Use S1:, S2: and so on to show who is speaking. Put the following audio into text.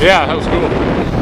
S1: Yeah, that was cool.